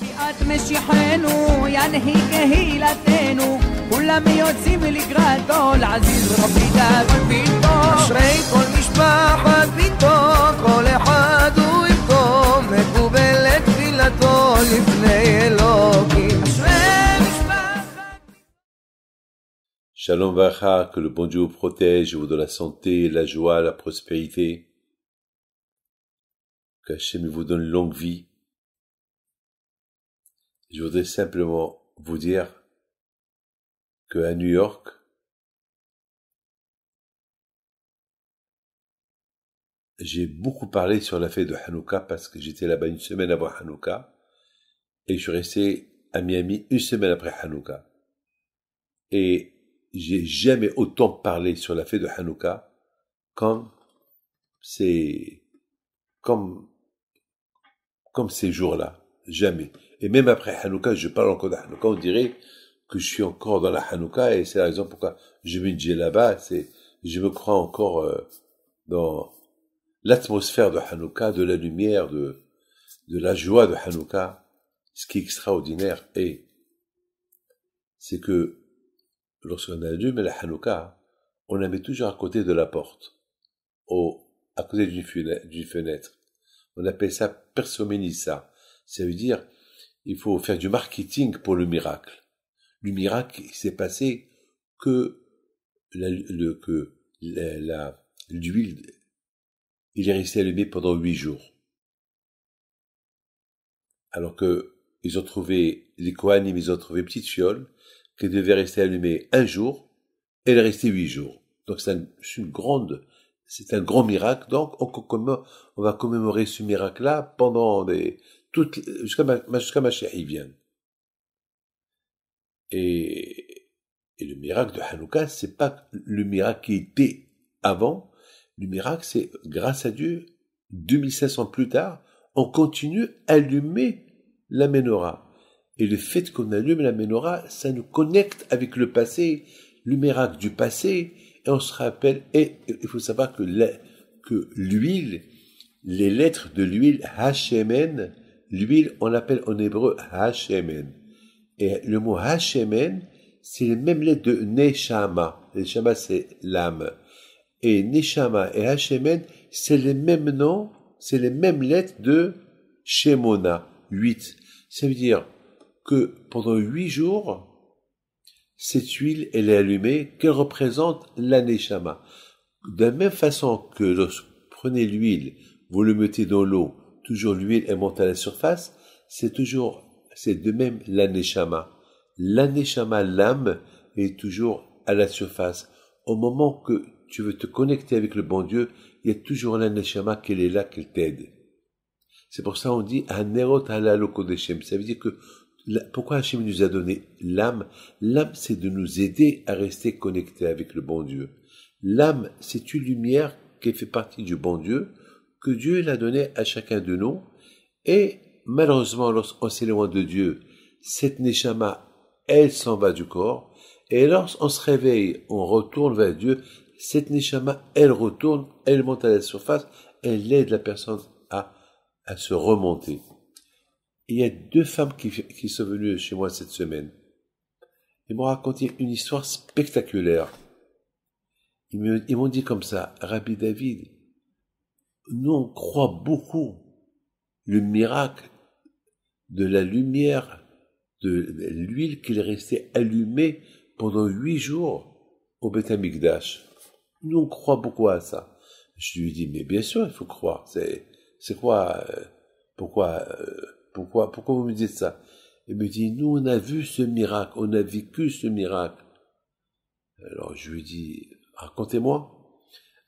ביאת משיחנו ינהיג קהילתנו כולם יוצאים לקראתו לעזיז רבי דוד ביתו אשרי כל משפחת ביתו, כל אחד הוא איתו, מקובלת תפילתו לפני אלוקים. אשרי משפחת... Shalom Vacha, que le bon Dieu vous protège, vous donne la santé, la joie, la prospérité. Que Hachem vous donne longue vie. Je voudrais simplement vous dire que à New York, j'ai beaucoup parlé sur la fête de Hanouka parce que j'étais là-bas une semaine avant Hanouka et je suis resté à Miami une semaine après Hanouka. Et j'ai jamais autant parlé sur la fête de Hanouka comme c'est comme comme ces jours-là, jamais. Et même après Hanouka, je parle encore de Hanouka, on dirait que je suis encore dans la Hanouka et c'est la raison pourquoi je me dis là-bas, c'est je me crois encore euh, dans l'atmosphère de Hanouka, de la lumière, de de la joie de Hanouka. Ce qui est extraordinaire et c'est que lorsqu'on allume la Hanouka, on la met toujours à côté de la porte, au, à côté d'une fenêtre. On appelle ça persoménissa. Ça veut dire, il faut faire du marketing pour le miracle. Le miracle, il s'est passé que la, le, que la, l'huile, il est resté allumé pendant huit jours. Alors que ils ont trouvé, les Kohanim, ils ont trouvé une petite fiole qui devait rester allumée un jour, et elle est restée huit jours. Donc c'est une grande, c'est un grand miracle. Donc on, on va commémorer ce miracle-là pendant des, jusqu'à ma, jusqu'à ma chérie vienne. Et, et le miracle de Hanouka, c'est pas le miracle qui était avant. Le miracle, c'est grâce à Dieu, 2500 ans plus tard, on continue à allumer la menorah. Et le fait qu'on allume la menorah, ça nous connecte avec le passé, le miracle du passé, et on se rappelle, et il faut savoir que l'huile, les lettres de l'huile Hashemen, l'huile, on l'appelle en hébreu Hashemen. Et le mot Hashemen, c'est les mêmes lettres de Neshama. Neshama, c'est l'âme. Et Neshama et Hashemen, c'est les mêmes noms, c'est les mêmes lettres de Shemona, 8. Ça veut dire que pendant huit jours, cette huile, elle est allumée, qu'elle représente l'aneshama. De la même façon que lorsque vous prenez l'huile, vous le mettez dans l'eau, toujours l'huile, elle monte à la surface, c'est toujours, c'est de même l'aneshama. L'aneshama, l'âme, est toujours à la surface. Au moment que tu veux te connecter avec le bon Dieu, il y a toujours l'aneshama qu'elle est là, qu'elle t'aide. C'est pour ça qu'on dit Kodeshem. Ça veut dire que pourquoi Hachem nous a donné l'âme? L'âme, c'est de nous aider à rester connectés avec le bon Dieu. L'âme, c'est une lumière qui fait partie du bon Dieu, que Dieu l'a donné à chacun de nous. Et malheureusement, lorsqu'on s'éloigne de Dieu, cette neshama, elle s'en va du corps. Et lorsqu'on se réveille, on retourne vers Dieu, cette neshama, elle retourne, elle monte à la surface, elle aide la personne à, à se remonter il y a deux femmes qui, qui sont venues chez moi cette semaine. Ils m'ont raconté une histoire spectaculaire. Ils m'ont dit comme ça, Rabbi David, nous on croit beaucoup le miracle de la lumière, de l'huile qui est restée allumée pendant huit jours au Beth Amikdash. Nous on croit beaucoup à ça. Je lui dit, mais bien sûr, il faut croire. C'est, c'est quoi, euh, pourquoi, euh, pourquoi, pourquoi vous me dites ça? Il me dit, nous, on a vu ce miracle, on a vécu ce miracle. Alors, je lui dis, racontez-moi.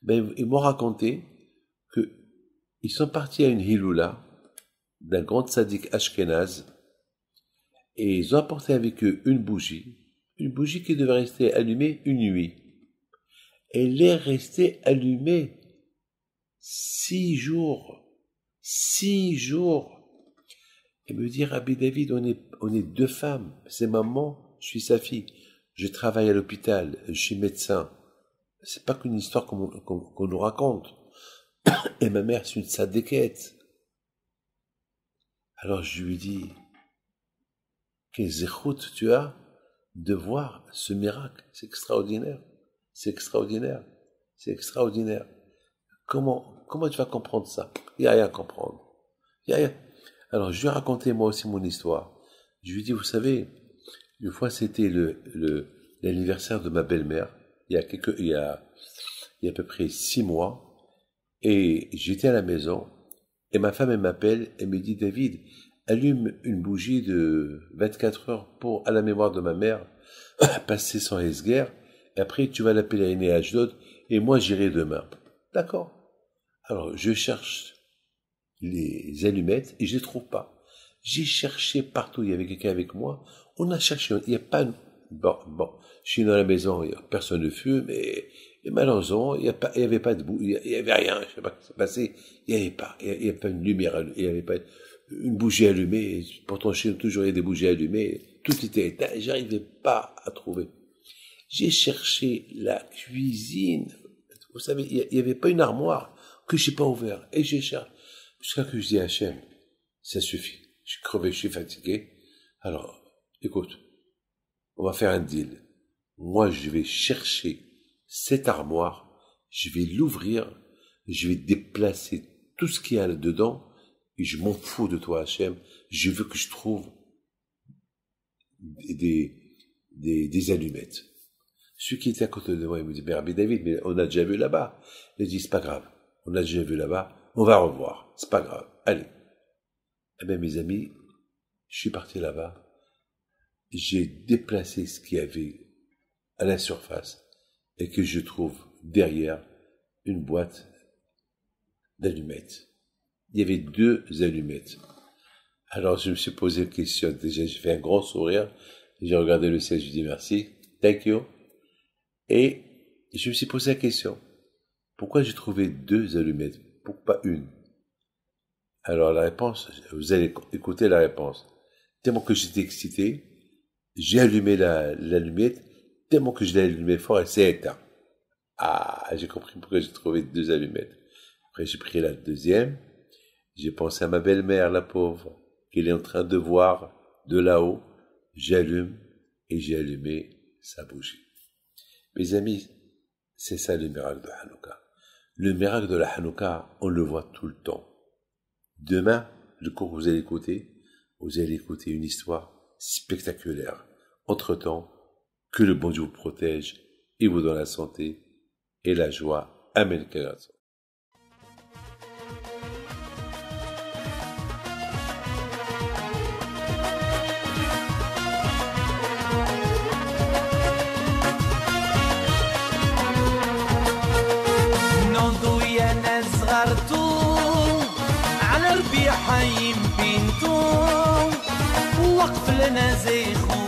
Ben, ils m'ont raconté que ils sont partis à une hiloula d'un grand sadique ashkenaz et ils ont apporté avec eux une bougie, une bougie qui devait rester allumée une nuit. Elle est restée allumée six jours. Six jours. Et me dire, Rabbi David, on est, on est deux femmes. C'est maman, je suis sa fille. Je travaille à l'hôpital, je suis médecin. C'est pas qu'une histoire qu'on nous raconte. Et ma mère, c'est une sadéquette. Alors je lui dis, quelle zéchoute tu as de voir ce miracle? C'est extraordinaire. C'est extraordinaire. C'est extraordinaire. Comment, comment tu vas comprendre ça? Il n'y a rien à comprendre. Y a rien. Alors, je lui ai raconté moi aussi mon histoire. Je lui ai dit, vous savez, une fois c'était le, l'anniversaire de ma belle-mère, il y a y a, il y a à peu près six mois, et j'étais à la maison, et ma femme, elle m'appelle, elle me dit, David, allume une bougie de 24 heures pour, à la mémoire de ma mère, passer son S-guerre, et après tu vas l'appeler à Ashdod, et moi j'irai demain. D'accord. Alors, je cherche les allumettes, et je les trouve pas. J'ai cherché partout, il y avait quelqu'un avec moi, on a cherché, il n'y a pas, bon, bon, je suis dans la maison, personne ne fume, et, et malheureusement, il n'y avait pas de bout, il n'y avait rien, je sais pas ce qui s'est passé, il n'y avait pas, il n'y avait pas une lumière, il n'y avait pas une bougie allumée, pourtant chez nous toujours il y a des bougies allumées, tout était éteint, j'arrivais pas à trouver. J'ai cherché la cuisine, vous savez, il n'y avait pas une armoire que j'ai pas ouvert, et j'ai cherché, jusqu'à que je dis à ça suffit, je suis crevé, je suis fatigué, alors, écoute, on va faire un deal. Moi, je vais chercher cette armoire, je vais l'ouvrir, je vais déplacer tout ce qu'il y a là-dedans, et je m'en fous de toi, Hachem. Je veux que je trouve des, des, allumettes. Celui qui était à côté de moi, il me dit, mais David, mais on a déjà vu là-bas. Il dit, c'est pas grave. On a déjà vu là-bas. On va revoir. C'est pas grave. Allez. Eh bien, mes amis, je suis parti là-bas. J'ai déplacé ce qu'il y avait à la surface et que je trouve derrière une boîte d'allumettes. Il y avait deux allumettes. Alors je me suis posé une question. Déjà, j'ai fait un grand sourire. J'ai regardé le ciel, je dit merci, thank you. Et je me suis posé la question. Pourquoi j'ai trouvé deux allumettes Pourquoi pas une? Alors la réponse, vous allez écouter la réponse. Tellement que j'étais excité, j'ai allumé l'allumette, tellement que je l'ai allumé fort, elle s'est éteinte. Ah, j'ai compris pourquoi j'ai trouvé deux allumettes. Après, j'ai pris la deuxième. J'ai pensé à ma belle-mère, la pauvre, qu'elle est en train de voir de là-haut. J'allume et j'ai allumé sa bougie. Mes amis, c'est ça le miracle de Hanouka. Le miracle de la Hanouka, on le voit tout le temps. Demain, le cours que vous allez écouter, vous allez écouter une histoire spectaculaire. Entre-temps, que le bon Dieu vous protège et vous donne la santé et la joie. Amen. على ربيع حيم بنتو وقف لنا زيخو